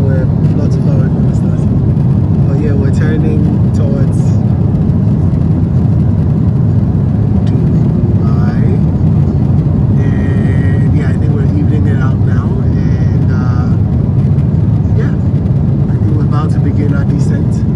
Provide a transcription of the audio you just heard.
We're lots of lower and. But yeah, we're turning towards Dubai. And yeah, I think we're evening it out now. And uh, yeah, I think we're about to begin our descent.